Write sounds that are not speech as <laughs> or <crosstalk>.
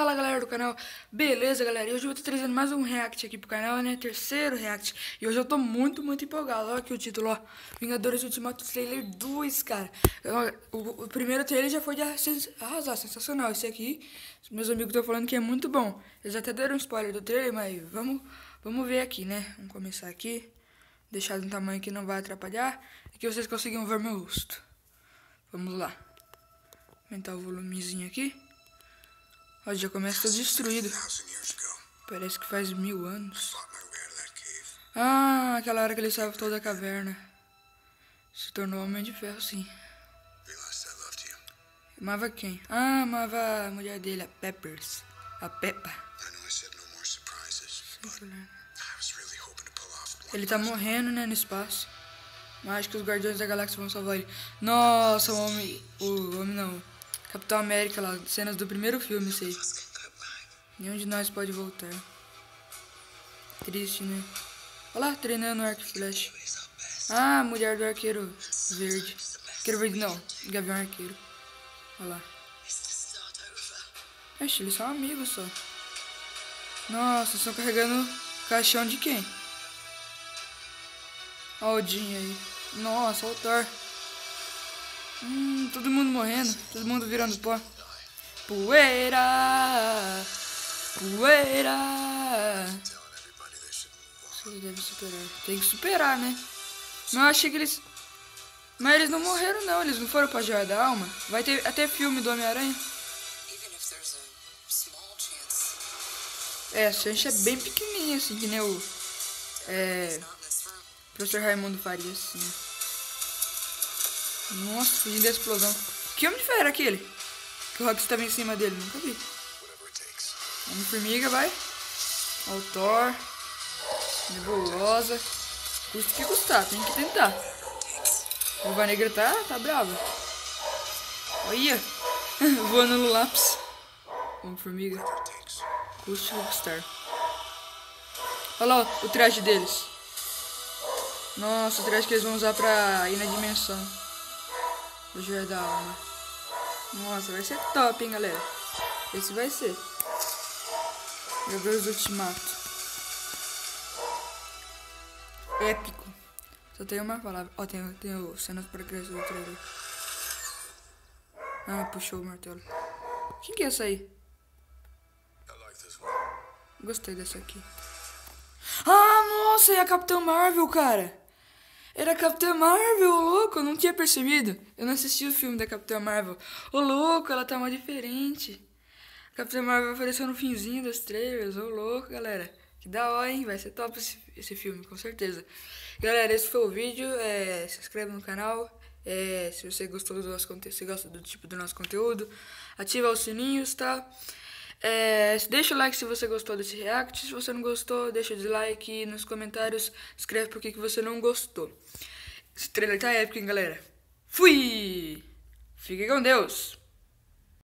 Fala galera do canal, beleza galera? E hoje eu estar trazendo mais um react aqui pro canal, né? Terceiro react. E hoje eu tô muito, muito empolgado. Olha aqui o título, ó. Vingadores Ultimato Trailer 2, cara. O, o primeiro trailer já foi de arrasar, sensacional. Esse aqui, meus amigos estão falando que é muito bom. Eles até deram um spoiler do trailer, mas vamos, vamos ver aqui, né? Vamos começar aqui. Deixar de um tamanho que não vai atrapalhar. E que vocês consigam ver meu rosto. Vamos lá. Aumentar o volumezinho aqui. Ó, já começa destruído. Parece que faz mil anos. Ah, aquela hora que ele saiu toda a caverna. Se tornou Homem de Ferro, sim. Amava quem? Ah, amava a mulher dele, a Peppers. A Peppa. Ele tá morrendo, né, no espaço. Mas acho que os Guardiões da Galáxia vão salvar ele. Nossa, o homem... O homem não. Capitão América lá, cenas do primeiro filme, sei. Nenhum de nós pode voltar. Triste, né? Olha lá, treinando o arco flecha. Ah, mulher do arqueiro verde. Arqueiro verde não, gavião arqueiro. Olha lá. Oxe, eles são amigos só. Nossa, estão carregando caixão de quem? Olha o Odin aí. Nossa, o Thor. Hum, todo mundo morrendo, todo mundo virando pó. Poeira, poeira. Você deve superar. Tem que superar, né? Mas eu achei que eles... Mas eles não morreram, não. Eles não foram pra Joia da Alma. Vai ter até filme do Homem-Aranha. É, a chance é bem pequenininha, assim, que nem o... É... Professor Raimundo faria, assim. Nossa, fugindo da explosão. Que homem de ferro era aquele? Que o Rock estava em cima dele, nunca vi. Homem-Formiga, vai. O Thor. Nebulosa. Custa que custar, tem que tentar. Viúva Negra tá, tá bravo. Olha, <laughs> voando no lápis. Homem-Formiga. Custa que custar. Olha lá o traje deles. Nossa, o traje que eles vão usar pra ir na dimensão Joia da Alma. Nossa, vai ser top, hein, galera. Esse vai ser. Meu Deus, Ultimato. Épico. Só tem uma palavra. Ó, tem, tem o cenas criança do trailer. Ah, puxou o martelo. Quem que é essa aí? Gostei dessa aqui. Ah, nossa, é a Capitã Marvel, cara. Era a Capitã Marvel, louco, eu não tinha percebido. Eu não assisti o filme da Capitã Marvel. Ô louco, ela tá mais diferente. A Capitã Marvel apareceu no finzinho dos trailers, ô louco, galera. Que da hora, hein? Vai ser top esse, esse filme, com certeza. Galera, esse foi o vídeo. É, se inscreve no canal. É, se você gostou do nosso conteúdo, se gosta do tipo do nosso conteúdo, ativa os sininhos, tá? É, deixa o like se você gostou desse react. Se você não gostou, deixa o dislike e nos comentários escreve por que você não gostou. Esse trailer tá épico, hein, galera? Fui! Fique com Deus!